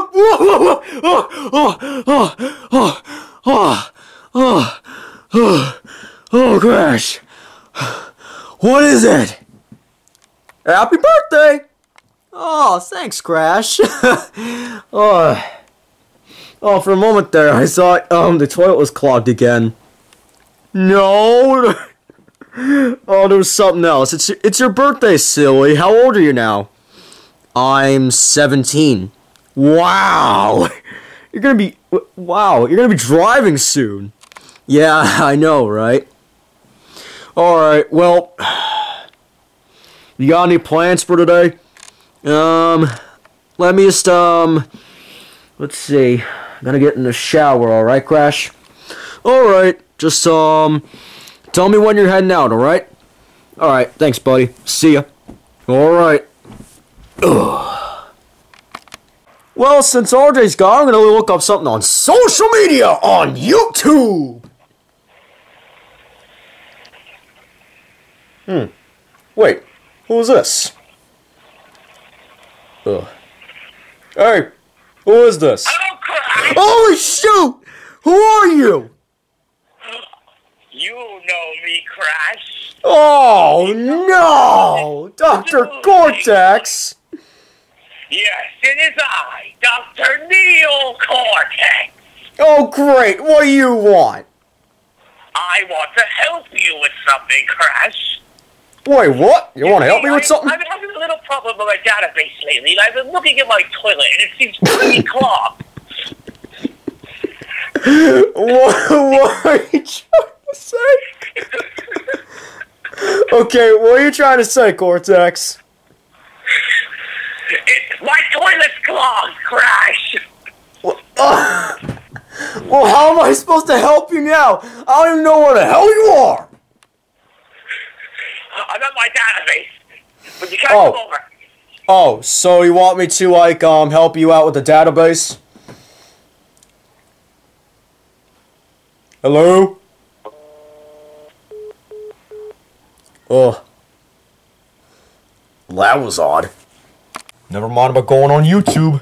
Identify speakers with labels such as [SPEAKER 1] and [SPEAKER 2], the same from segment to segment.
[SPEAKER 1] Oh, oh, oh, oh, oh, oh, oh, oh, Crash. What is it? Happy birthday! Oh, thanks, Crash. oh, oh, for a moment there, I thought um the toilet was clogged again. No. oh, there was something else. It's it's your birthday, silly. How old are you now? I'm 17. Wow. You're gonna be wow. You're gonna be driving soon. Yeah, I know, right? All right. Well, you got any plans for today? Um, let me just, um, let's see. I'm gonna get in the shower, alright, Crash? Alright, just, um, tell me when you're heading out, alright? Alright, thanks, buddy. See ya. Alright. Well, since RJ's gone, I'm gonna look up something on social media on YouTube! Hmm. Wait, who is this? Ugh. Hey, who is this? Holy shoot! Who are you?
[SPEAKER 2] You know me, Crash.
[SPEAKER 1] Oh no! Dr. Cortex!
[SPEAKER 2] Yes, it is I, Dr. Neo Cortex.
[SPEAKER 1] Oh great, what do you want?
[SPEAKER 2] I want to help you with something, Crash.
[SPEAKER 1] Wait, what? You want to help me with something?
[SPEAKER 2] I've been having a little problem with my database lately, and I've been looking at my toilet, and it seems pretty clogged.
[SPEAKER 1] what, what are you trying to say? Okay, what are you trying to say, Cortex?
[SPEAKER 2] It, my toilet's clogged, Crash.
[SPEAKER 1] Well, how am I supposed to help you now? I don't even know where the hell you are!
[SPEAKER 2] I'm at my database, but you can't
[SPEAKER 1] Oh.
[SPEAKER 2] come over.
[SPEAKER 1] Oh, so you want me to, like, um, help you out with the database? Hello? Oh. That was odd. Never mind about going on YouTube.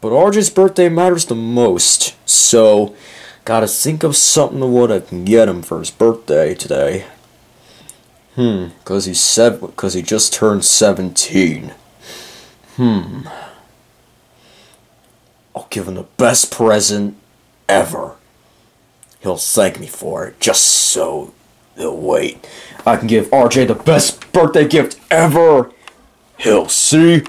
[SPEAKER 1] But RJ's birthday matters the most, so gotta think of something of what I can get him for his birthday today. Hmm, cause he's seven, cause he just turned seventeen. Hmm. I'll give him the best present ever. He'll thank me for it, just so no, wait. I can give RJ the best birthday gift ever. He'll see.